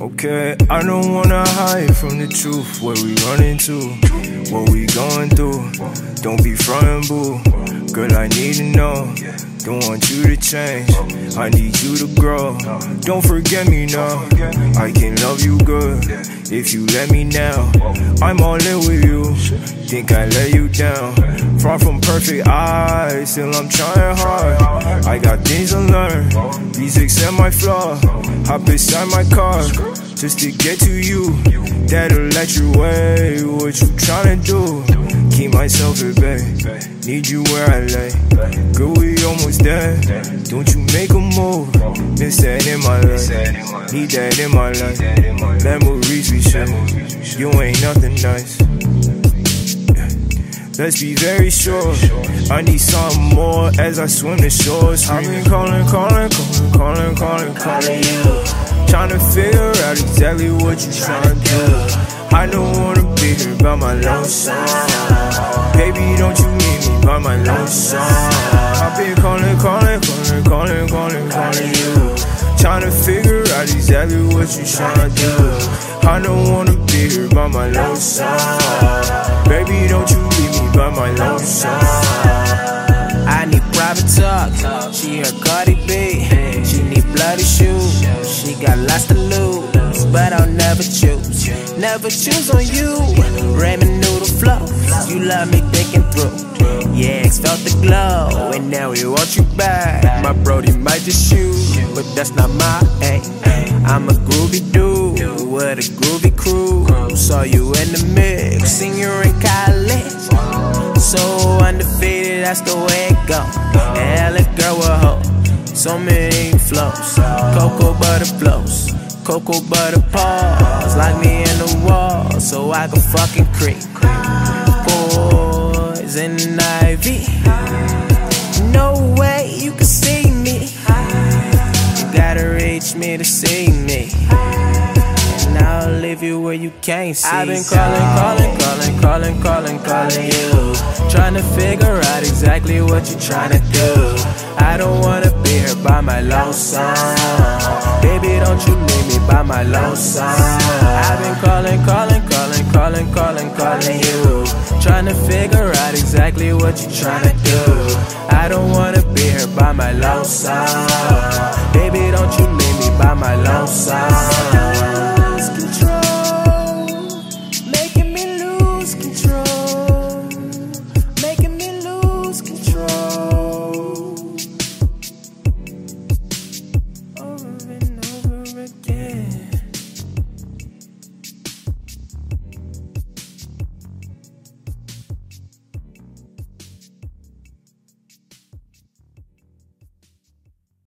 Okay, I don't wanna hide from the truth. Where we running to, what we going through. Don't be frontin' boo. Girl, I need to know. Don't want you to change. I need you to grow. Don't forget me now. I can love you good if you let me now. I'm all in with you. Think I let you down. Far from perfect eyes, still I'm trying hard. I got things to learn. Please accept my flaw. Hop inside my car just to get to you. That'll let you weigh what you tryna do. Keep myself at bay. Need you where I lay. Girl, we almost there. Don't you make a move. Miss that in my life. Need that in my life. Memories we share. You ain't nothing nice. Let's be very sure. I need something more as I swim the shores. I've been calling, calling, calling, calling, calling, calling you. Trying to figure out exactly what you trying to do. I don't wanna be here by my lonesome. Baby, don't you need me by my lonesome? I've been calling, calling, calling, calling, calling, calling you. Trying to figure out exactly what you trying to do. I don't wanna here by my lonesome. Baby, don't you leave me by my lonesome. I need private talk. She her Cardi B. She need bloody shoes. She got lots to lose, but I'll never choose. Never choose on you. Ramen noodle flow. You love me thick and through. Yeah, ex felt the glow, and now we want you back. My Brody might just shoot, but that's not my aim. I'm a groovy dude with a groovy crew. Saw you in the mix, senior in college. So undefeated, that's the way it go. And hell, girl with hoe. So many flows, cocoa butter flows, cocoa butter paws. Lock me in the wall so I can fucking creep. Poison ivy. No way you can see me. You gotta reach me to see me. And I'll leave you where you can't see. I've been calling, calling, calling, calling, calling, calling you. Trying to figure out exactly what you're trying to do. I don't wanna be here by my lonesome. Baby, don't you leave me by my lonesome. I've been calling, calling, calling, calling, calling, calling you. Trying to figure out exactly what you're trying to do. I don't wanna be here by my lonesome. Baby, don't you leave me by my lonesome.